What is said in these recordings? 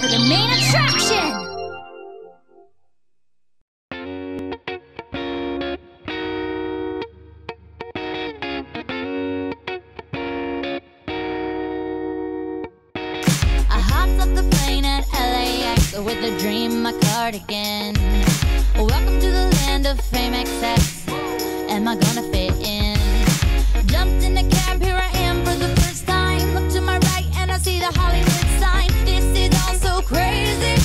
for the main attraction! I hopped off the plane at LAX with a dream, my cardigan. Welcome to the land of fame, excess. Am I gonna crazy.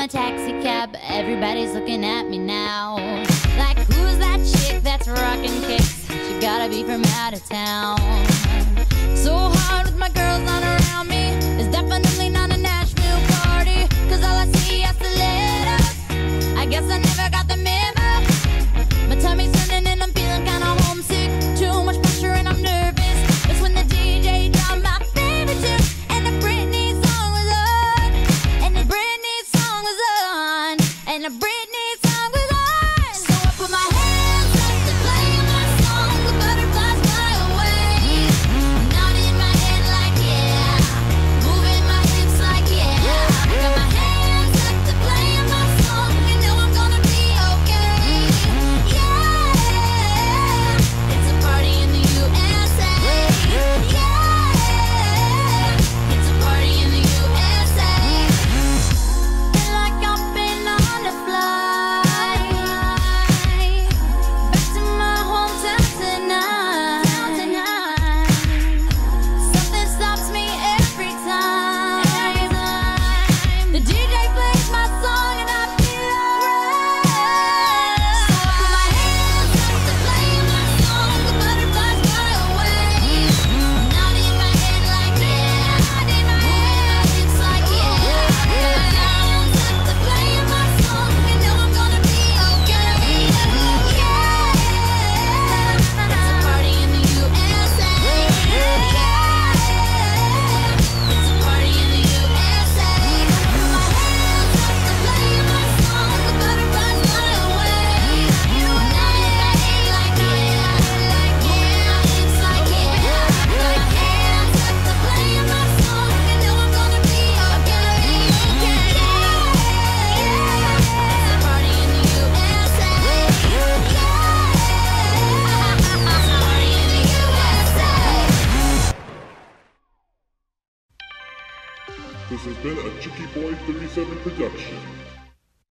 my taxi cab, everybody's looking at me now. Like, who's that chick that's rocking kicks? She gotta be from out of town. So This has been a Chicky Boy 37 production.